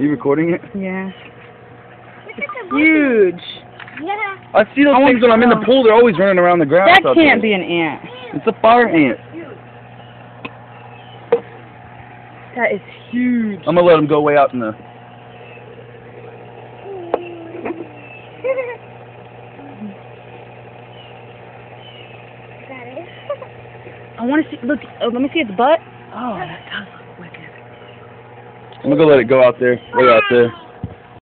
you recording it? Yeah. Look at. Huge. Yeah. I see those I things when I'm in the pool. They're always running around the ground. That can't there. be an ant. It's a fire ant. That is huge. I'm gonna let him go way out in the. I want to see. Look. Oh, let me see its butt. Oh, that does look wicked. I'm gonna go let it go out there. Way out there.